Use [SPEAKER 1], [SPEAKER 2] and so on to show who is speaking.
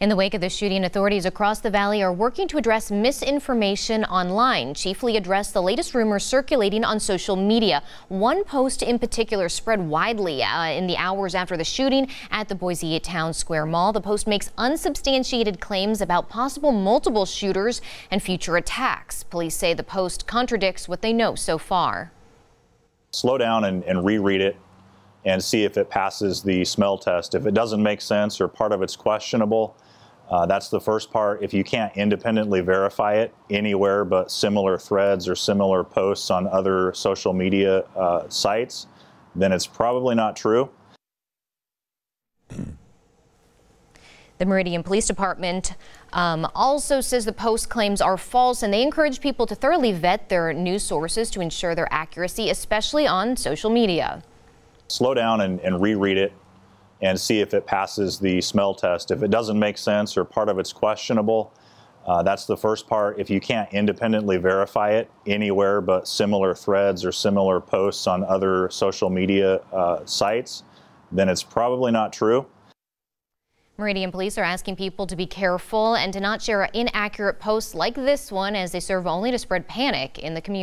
[SPEAKER 1] In the wake of the shooting, authorities across the valley are working to address misinformation online, chiefly address the latest rumors circulating on social media. One post in particular spread widely uh, in the hours after the shooting at the Boise Town Square Mall. The post makes unsubstantiated claims about possible multiple shooters and future attacks. Police say the post contradicts what they know so far.
[SPEAKER 2] Slow down and, and reread it and see if it passes the smell test. If it doesn't make sense or part of it's questionable, uh, that's the first part. If you can't independently verify it anywhere but similar threads or similar posts on other social media uh, sites, then it's probably not true.
[SPEAKER 1] The Meridian Police Department um, also says the post claims are false and they encourage people to thoroughly vet their news sources to ensure their accuracy, especially on social media.
[SPEAKER 2] Slow down and, and reread it and see if it passes the smell test. If it doesn't make sense or part of it's questionable, uh, that's the first part. If you can't independently verify it anywhere but similar threads or similar posts on other social media uh, sites, then it's probably not true.
[SPEAKER 1] Meridian police are asking people to be careful and to not share inaccurate posts like this one as they serve only to spread panic in the community.